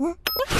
Mm-hmm.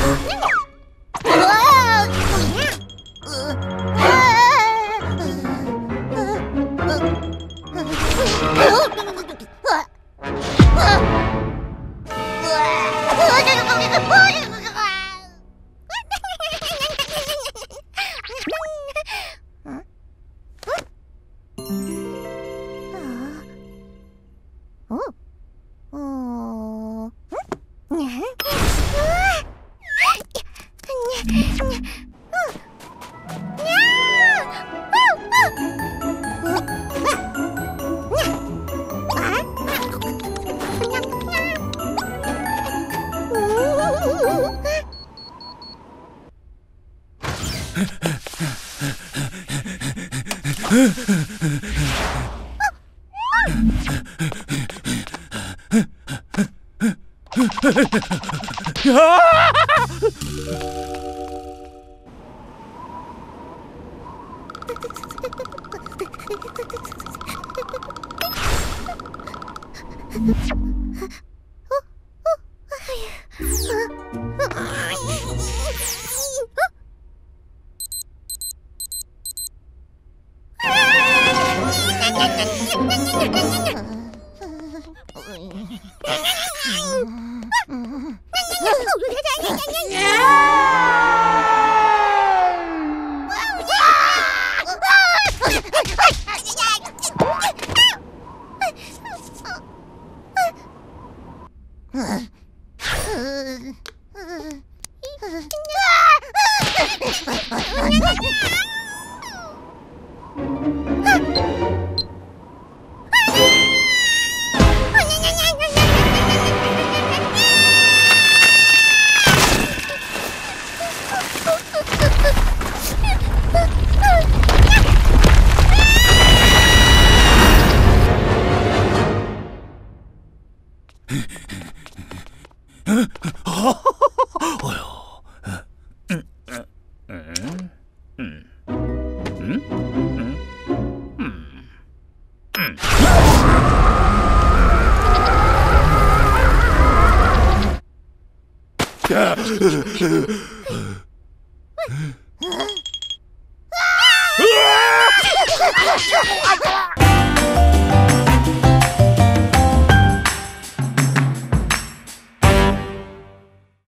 No! Ah! Yeah! う 어휴. 음, 음, 음, 야!